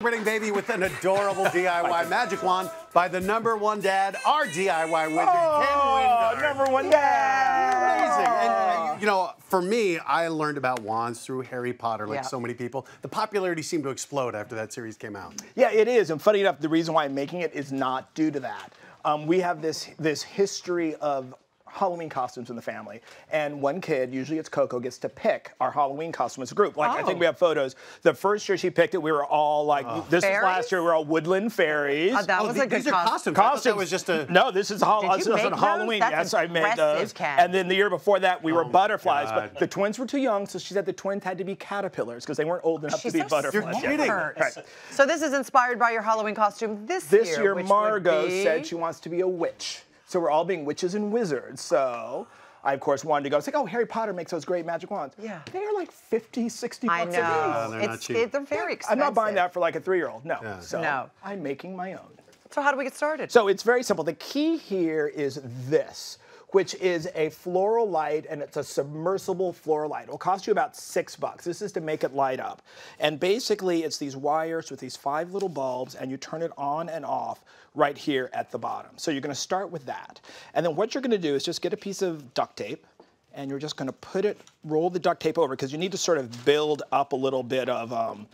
Celebrating baby with an adorable DIY magic wand by the number one dad, our DIY wizard, Oh, Ken Wingard. number one dad. Amazing. And, uh, you know, for me, I learned about wands through Harry Potter, like Yeah. so many people. The popularity seemed to explode after that series came out. Yeah, it is. And funny enough, the reason why I'm making it is not due to that. Um, we have this this history of Halloween costumes in the family, and one kid, usually it's Coco, gets to pick our Halloween costume as a group. Like I think Oh. we have photos. The first year she picked it, we were all like, oh. this was Fairies? last year. We were all woodland fairies. Oh, that Oh, was th- a good these are costume. costumes. I thought that was just a. No, this is, Hall- Did you this is on? Halloween. That's yes, I made impressive, those. Ken. And then the year before that, we were Oh my butterflies. God. But the twins were too young, so she said the twins had to be caterpillars because they weren't old enough She's to be so butterflies. You're yet. kidding. Right. So this is inspired by your Halloween costume this, This year. year, Margot said she wants to be a witch. So we're all being witches and wizards. So I, of course, wanted to go. It's like, oh, Harry Potter makes those great magic wands. Yeah. They're like 50, 60 I bucks know. a piece. they're not cheap. it- they're very expensive. I'm not buying that for like a three-year-old. No. Yeah. So No. I'm making my own. So how do we get started? So it's very simple. The key here is this, which is a floral light, and it's a submersible floral light. It'll cost you about six bucks. This is to make it light up. And basically, it's these wires with these five little bulbs, and you turn it on and off right here at the bottom. So you're gonna start with that. And then what you're gonna do is just get a piece of duct tape, and you're just going to put it, roll the duct tape over because you need to sort of build up a little bit of um,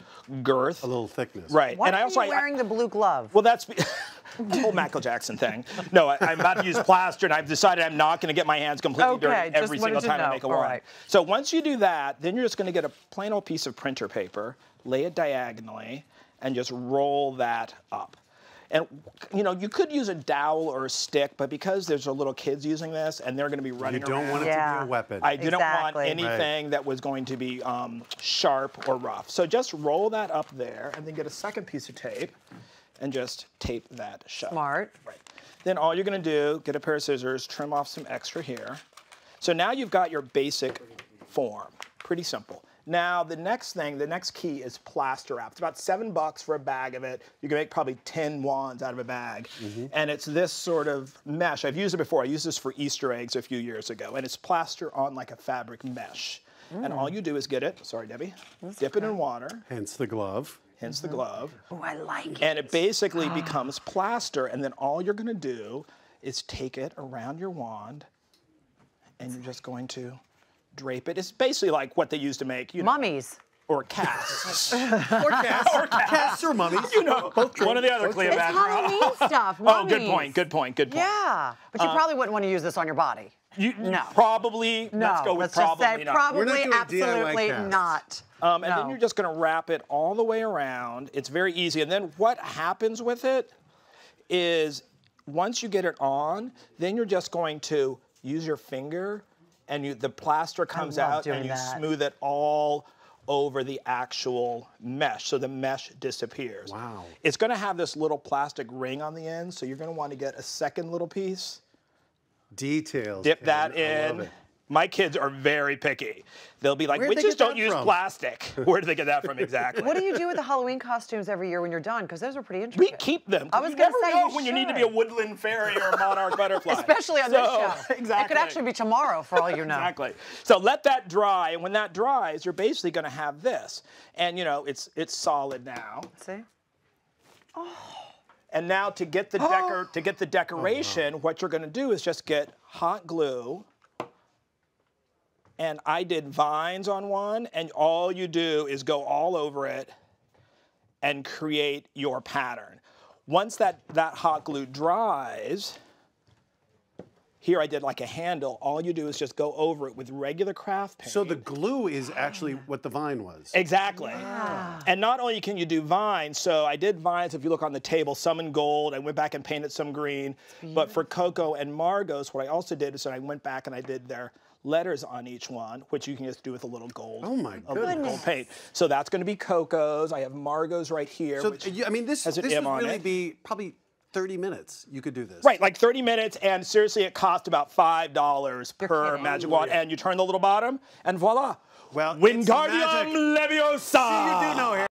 girth. A little thickness. Right. Why and I are also you wearing the blue glove? well, that's the whole Michael Jackson thing. No, I, I'm about to use plaster, and I've decided I'm not going to get my hands completely Okay, dirty every single time I make a wand. right. So once you do that, then you're just going to get a plain old piece of printer paper, lay it diagonally, and just roll that up. And you know, you could use a dowel or a stick, but because there's a little kids using this and they're going to be running, You don't around, want it to be a weapon. I didn't Exactly. want anything that was going to be um, sharp or rough. So just roll that up there and then get a second piece of tape and just tape that shut. Smart. Right. Then all you're gonna do, get a pair of scissors, trim off some extra here. So now you've got your basic form. Pretty simple. Now the next thing, the next key is plaster wrap. It's about seven bucks for a bag of it. You can make probably 10 wands out of a bag. Mm-hmm. And it's this sort of mesh. I've used it before. I used this for Easter eggs a few years ago. And it's plaster on like a fabric mesh. And all mm. you do is get it, sorry Debbie, dip it in water, Hence the glove. hence the glove. Oh, I like it. And it basically ah. becomes plaster, and then all you're gonna do is take it around your wand, and you're just going to drape it. It's basically like what they used to make, you know, Mummies. or casts. Or casts. or casts or mummies. You know, both. One or the other, Both true. It's Cleopatra. Halloween stuff. Oh, good point. Good point. Good point. Yeah, but you probably wouldn't want to use this on your body. You, No. Probably. No, let's go with let's probably just say not. probably, We're not absolutely not. Um, and No. then you're just going to wrap it all the way around. It's very easy. And then what happens with it is once you get it on, then you're just going to use your finger and you, the plaster comes out and you that. smooth it all over the actual mesh. So the mesh disappears. Wow. It's going to have this little plastic ring on the end. So you're going to want to get a second little piece Details. dip Ken. that I love in. My kids are very picky. They'll be like, witches don't use from?" plastic. Where do they get that from exactly? What do you do with the Halloween costumes every year when you're done? Because those are pretty interesting. we keep them. I was gonna never say know you when you need to be a woodland fairy or a monarch butterfly. Especially on this So, show. Exactly. It could actually be tomorrow for all you know. Exactly. So let that dry, and when that dries, you're basically going to have this. And you know, it's it's solid now. See? Oh. And now to get the oh. decor to get the oh, decoration, what you're going to do is just get hot glue. And I did vines on one, and all you do is go all over it and create your pattern. Once that, that hot glue dries, here I did like a handle. All you do is just go over it with regular craft paint. So the glue is actually ah. what the vine was. Exactly. Ah. And not only can you do vines, so I did vines, if you look on the table, some in gold. I went back and painted some green. But for Coco and Margot's, what I also did is I went back and I did their letters on each one, which you can just do with a little gold. Oh my a little goodness. gold paint. So that's going to be Coco's. I have Margot's right here. So which you- I mean, this has this an would M on really it. be probably 30 minutes. You could do this. Right, like 30 minutes, and seriously, it cost about $5 per kidding. magic wand. And you turn the little bottom, and voila. Well, it's Wingardium magic. Leviosa! See, you do know, Harry.